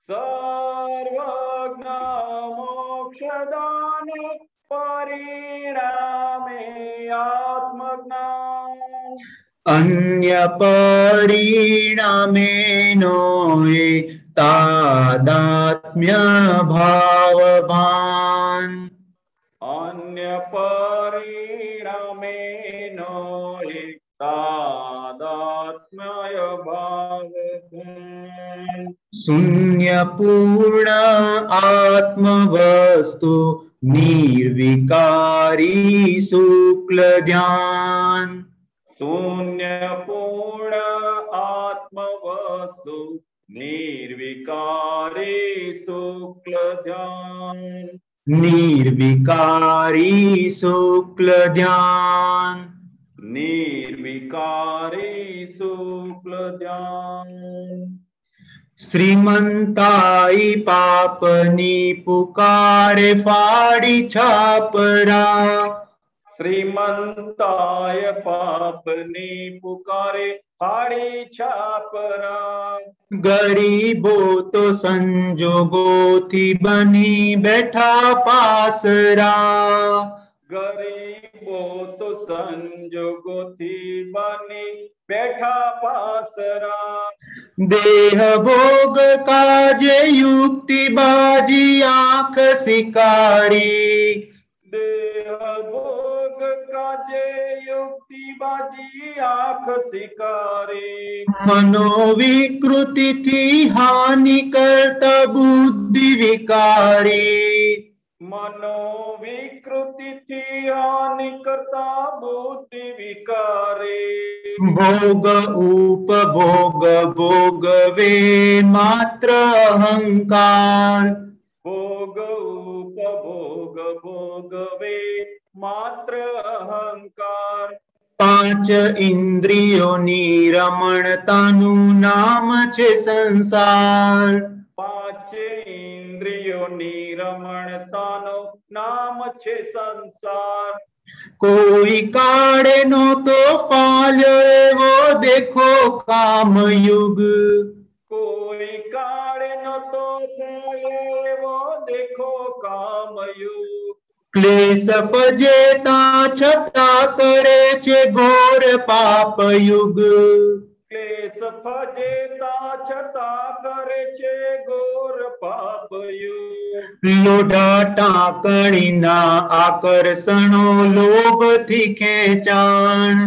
सर्वज्ञ मोक्षदाने परिणामे आत्मज्ञान। अन्य परिणामे नोए तादात्म्यभावभान् अन्यपरिणामेन हि तादात्म्यभावभान् शून्यपूर्ण आत्मवस्तु निर्विकारी शुक्ल शुक्लध्यान् शून्यपूर्ण आत्मवस्तु निर्विकारी शुक्ल ध्यान निर्विकारी शुक्ल ध्यान निर्विकारी शुक्ल ध्यान श्रीमंताई पापनी पुकारे फाड़ी छापरा। श्रीमंताय पाप ने पुकारे हाड़ी छापरा। गरीबो तो संजोगो थी बनी बैठा पासरा। गरीबो तो संजोगो थी बनी बैठा पासरा। देह भोग काज युक्ति बाजी आँख शिकारी देह भोग काजे युक्ति बाजी आख शिकारी मनोविकृति थी हानि करता बुद्धि विकारी। मनोविकृति थी हानि करता बुद्धि विकारी। भोग उपभोग भोग वे मात्र अहंकार। भोग उपभोग भोग वे માત્ર અહંકાર પાંચ ઇન્દ્રિયોની રમણતાનું નામ છે સંસાર પાંચ ઇન્દ્રિયોની રમણતાનો નામ છે સંસાર કોઈ કાળે નો તો ફાલ્યો એવો દેખો કામયુગ કોઈ કાળ નતો થાય એવો દેખો કામયુગ ક્લેશ ફજેતા છતાં કરે છે ઘોર પાપ યુગ ક્લેશ ફજેતા છતાં કરે છે ગોર પાપયુગ લોઢા ટાંકણીના આકર્ષણો લોભથી ખેંચાણ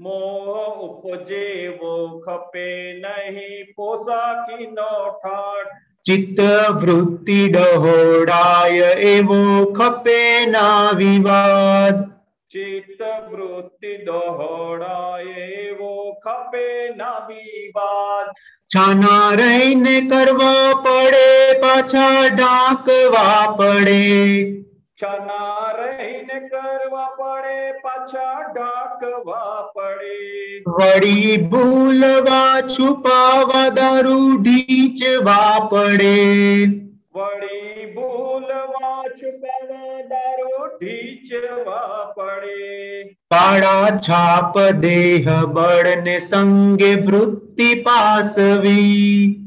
मोह उपजे वो खपे नहीं पोसा की नौठाट चित्त वृत्ति डहोड़ाय एवो खपे ना विवाद। चित्त वृत्ति डहोड़ाय एवो खपे ना विवाद। छाना रहीने करवा पड़े पाछा डाकवा पड़े। છના રહીને કરવા પડે પાછા ઢાંકવા પડે વળી ભૂલવા છુપાવા દારૂ ઢીંચવા પડે વળી ભૂલવા છુપાવા દારૂ ઢીંચવા પડે પાડા છાપ દેહ બળને સંગે વૃત્તિ પાસવી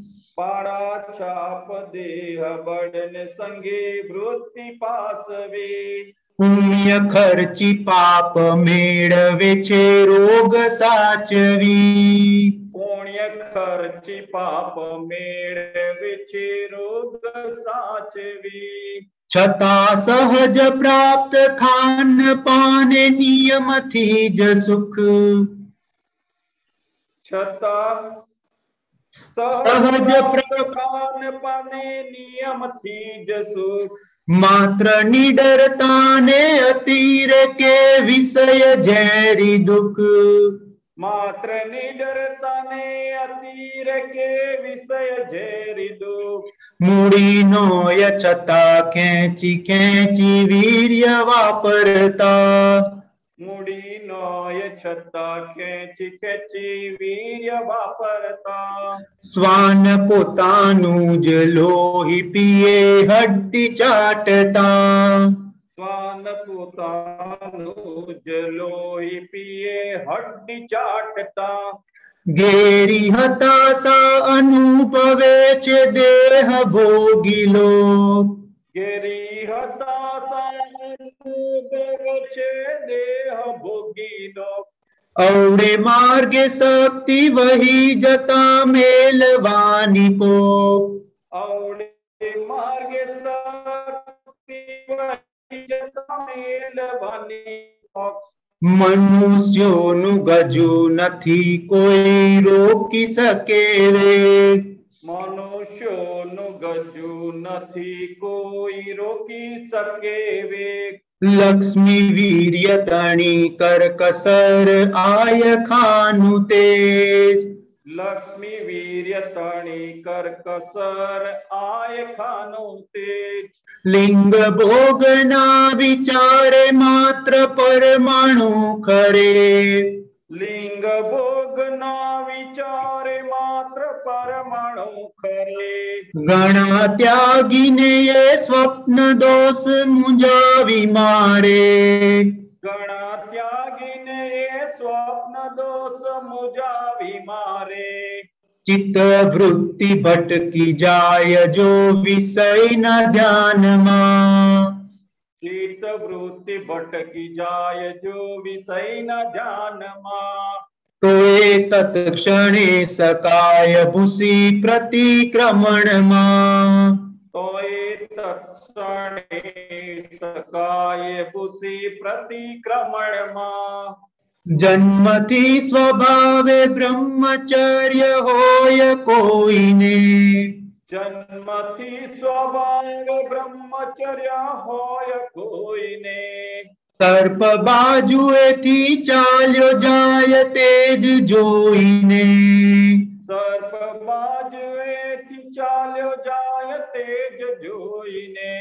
પાડા છાપ દેહ બળને સંગે વૃત્તિ પાસવી પુણ્ય ખર્ચી પાપ મેળવે છે રોગ સાચવી પુણ્ય ખર્ચી પાપ મેળવે છે રોગ સાચવી છતાં સહજ પ્રાપ્ત ખાન પાને નિયમથી જ સુખ છતાં સહજ પ્રકાન પામે નિયમથી જ સુખ માત્ર નિડરતાને અતીર કે વિષય ઝેરી દુઃખ માત્ર નિડરતાને અતીર કે વિષય ઝેરી દુઃખ મૂડીનો ય છતાં ખેંચી ખેંચી વીર્ય વાપરતા મૂડીનો ય છતાં ખેંચી ખેંચી વીર્ય વાપરતા શ્વાન પોતાનું જ લોહી પીએ હડ્ડી ચાટતા શ્વાન પોતાનું જ લોહી પીએ હડ્ડી ચાટતા ઘેરી હતાશા અનુભવે છે દેહ ભોગી गिरी हता बेवचे देह भोगिनो औड़े मार्ग शक्ति वही जता मेलवानी को। औड़े मार्ग शक्ति वही जता मेलवानी को। मनुष्योनु गजु नथी कोई रोकी सके रे। શકે રે મનુષ્યોનું ગજુ નથી કોઈ રોકી શકે વેગ લક્ષ્મી વીર્ય તણી કરકસર આય ખાનું તેજ લક્ષ્મી વીર્ય તણી કરકસર આય ખાનું તેજ લિંગ ભોગના વિચારે માત્ર પરમાણુ ખરે लिंग भोग ना विचारे मात्र परमाणु करे। गण त्यागी ने ये स्वप्न दोष मुंजावी मारे। त्यागी ने ये स्वप्न दोष मुजावी मारे। चित्त वृत्ति भटकी जाय जो विषय न ध्यान मा। वृत्ति भटकी जाय जो विषय न ध्यान मा। तो तत् सकाय भूसी प्रतिक्रमण मा। तो तत्णे सकाय भूसी प्रतिक्रमण मा। जन्मति स्वभाव ब्रह्मचर्य होय कोई ने। जन्मति स्वभाव ब्रह्मचर्य होय कोईने सर्प बाजुएथी चालो जाय तेज जोईने सर्प बाजुए थी चालो जाय तेज जोईने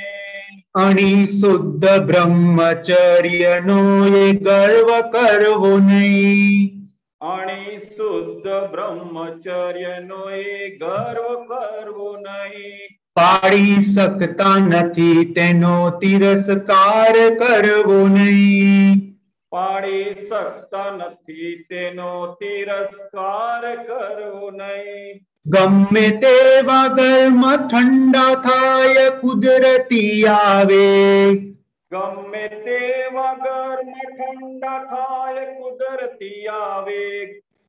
अणि शुद्ध ब्रह्मचर्य नो ये गर्व करवो नहीं અણી શુદ્ધ બ્રહ્મચર્યનો એ ગર્વ કરવો નહીં પાડી શકતા નથી તેનો તિરસ્કાર કરવો નહીં પાડી શકતા નથી તેનો તિરસ્કાર કરવો નહીં ગમે તેવા ગર્મ ઠંડા થાય કુદરતી આવે ગમે તેવા ગર્મ ઠંડા થાય કુદરતી આવે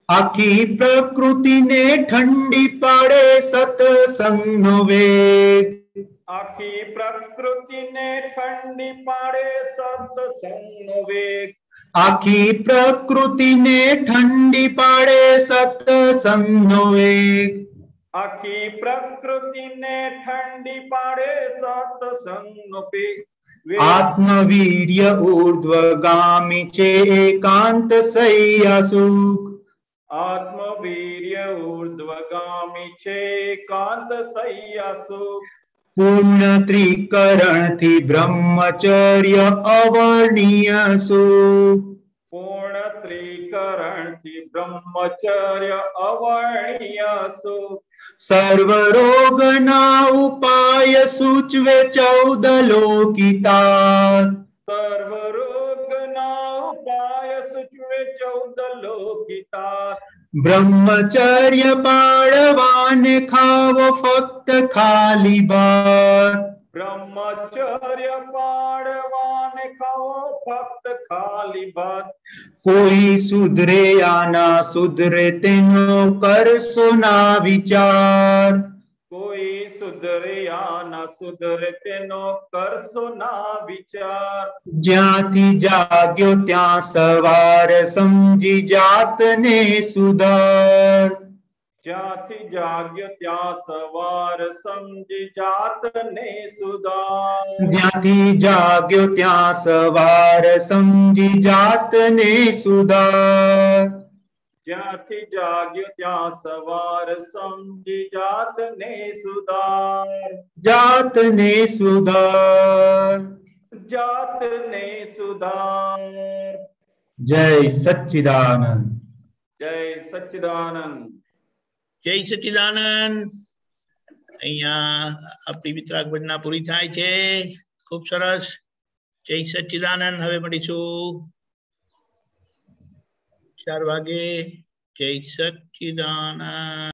આખી પ્રકૃતિને ઠંડી પાડે સત્સંગનો વેગ આખી પ્રકૃતિને ઠંડી પાડે સત્સંગનો વેગ આખી પ્રકૃતિને ઠંડી પાડે સત્સંગનો વેગ આખી પ્રકૃતિને ઠંડી પાડે સત્સંગનો વેગ आत्मवीर्य ऊर्ध्वगामी चेकांत सयासुख आत्मवीर्य ऊर्ध्वगामी चेकांत सयासुख पूर्ण त्रिकरण थी ब्रह्मचर्य अवर्णीय सुख पूर्ण त्रिकरण ब्रह्मचर्य अवर्णियासु। सर्वरोगना उपाय सूचवे चौदह लोकिता सर्वरोगना उपाय सूचवे चौदह लोकिता ब्रह्मचर्य पाड़वान खाव फक्त खाली बार ब्रह्मचर्य पाड़वान खाओ भक्त खाली बात। कोई सुधरे या ना सुधरे तेनो कर सुना विचार। कोई सुधरे या ना सुधरे तेनो कर सुना विचार। ज्याति जाग्यो त्या सवार समझी जात ने सुधार। ज्याथि जाग्य त्यासवार समझि जात ने सुदाम ज्याथि जाग्य त्यासवार समझि जात ने सुदाम ज्याथि जाग्य त्या सवार समझी जात ने सुधार जात ने सुधार जात ने सुधार जय सच्चिदानंद। जय सच्चिदानंद। જય સચિદાનંદ અહીંયા આપણી વિતરાગ ભજના પૂરી થાય છે ખૂબ સરસ જય સચ્ચિદાનંદ હવે મળીશું ચાર વાગે જય સચ્ચિદાનંદ